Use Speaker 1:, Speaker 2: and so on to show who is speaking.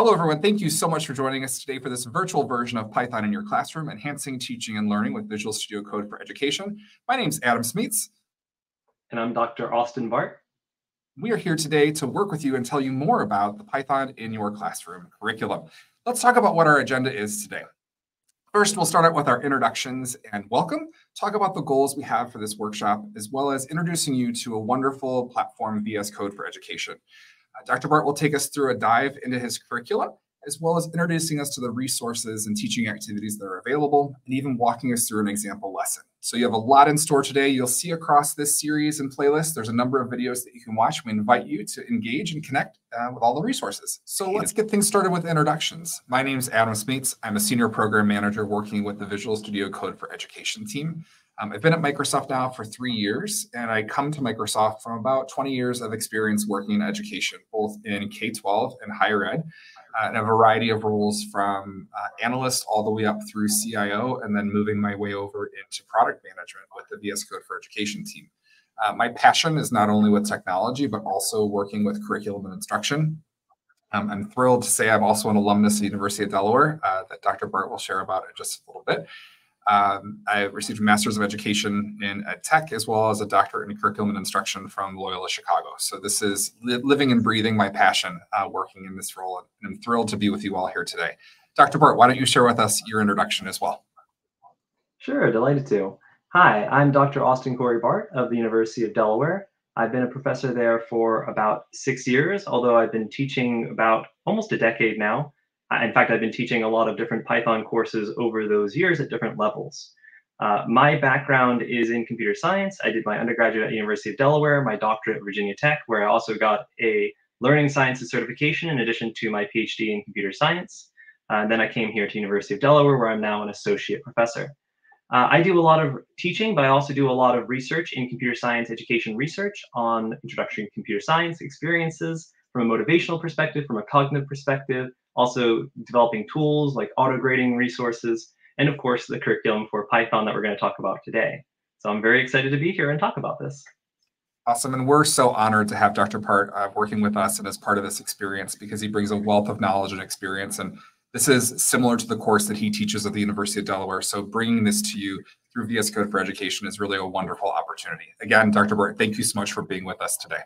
Speaker 1: hello, everyone. Thank you so much for joining us today for this virtual version of Python in your classroom, enhancing teaching and learning with Visual Studio Code for Education. My name is Adam Smeets.
Speaker 2: And I'm Dr. Austin Bart.
Speaker 1: We are here today to work with you and tell you more about the Python in your classroom curriculum. Let's talk about what our agenda is today. First, we'll start out with our introductions and welcome, talk about the goals we have for this workshop, as well as introducing you to a wonderful platform, VS Code for Education. Uh, Dr. Bart will take us through a dive into his curriculum, as well as introducing us to the resources and teaching activities that are available, and even walking us through an example lesson. So you have a lot in store today. You'll see across this series and playlist, there's a number of videos that you can watch. We invite you to engage and connect uh, with all the resources. So let's get things started with introductions. My name is Adam Smeets. I'm a senior program manager working with the Visual Studio Code for Education team. Um, I've been at Microsoft now for three years, and I come to Microsoft from about 20 years of experience working in education, both in K 12 and higher ed, uh, and a variety of roles from uh, analyst all the way up through CIO, and then moving my way over into product management with the VS Code for Education team. Uh, my passion is not only with technology, but also working with curriculum and instruction. Um, I'm thrilled to say I'm also an alumnus of the University of Delaware uh, that Dr. Bart will share about in just a little bit. Um, I received a master's of education in ed tech as well as a doctorate in curriculum and instruction from Loyola Chicago. So this is li living and breathing my passion uh, working in this role. And I'm thrilled to be with you all here today. Dr. Bart, why don't you share with us your introduction as well?
Speaker 2: Sure, delighted to. Hi, I'm Dr. Austin Cory Bart of the University of Delaware. I've been a professor there for about six years, although I've been teaching about almost a decade now. Uh, in fact, I've been teaching a lot of different Python courses over those years at different levels. Uh, my background is in computer science. I did my undergraduate at University of Delaware, my doctorate at Virginia Tech, where I also got a learning sciences certification in addition to my PhD in computer science. Uh, then I came here to University of Delaware, where I'm now an associate professor. Uh, I do a lot of teaching, but I also do a lot of research in computer science education research on introductory computer science experiences from a motivational perspective, from a cognitive perspective, also developing tools like auto grading resources, and of course the curriculum for Python that we're going to talk about today. So I'm very excited to be here and talk about this.
Speaker 1: Awesome. And we're so honored to have Dr. Bart uh, working with us and as part of this experience because he brings a wealth of knowledge and experience. And this is similar to the course that he teaches at the University of Delaware. So bringing this to you through VS Code for Education is really a wonderful opportunity. Again, Dr. Bart, thank you so much for being with us today.